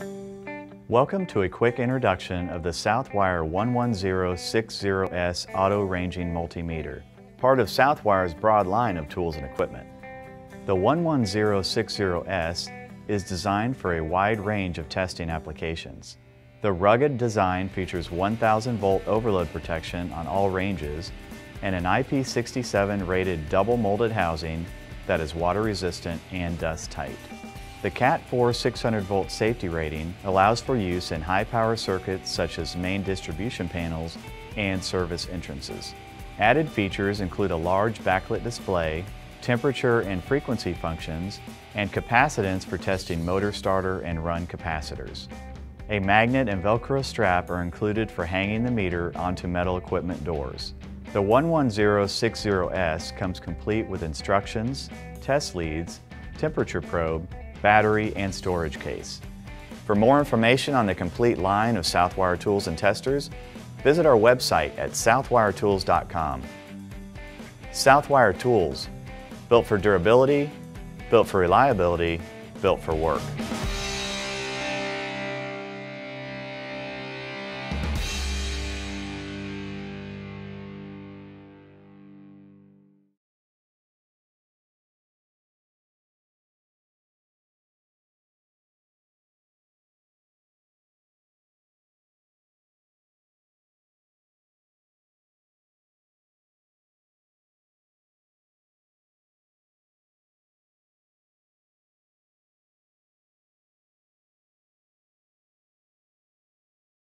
Welcome to a quick introduction of the Southwire 11060S Auto Ranging Multimeter, part of Southwire's broad line of tools and equipment. The 11060S is designed for a wide range of testing applications. The rugged design features 1000 volt overload protection on all ranges and an IP67 rated double molded housing that is water resistant and dust tight. The Cat 4 600 volt safety rating allows for use in high power circuits such as main distribution panels and service entrances. Added features include a large backlit display, temperature and frequency functions, and capacitance for testing motor starter and run capacitors. A magnet and Velcro strap are included for hanging the meter onto metal equipment doors. The 11060S comes complete with instructions, test leads, temperature probe, battery, and storage case. For more information on the complete line of Southwire tools and testers, visit our website at southwiretools.com. Southwire Tools, built for durability, built for reliability, built for work.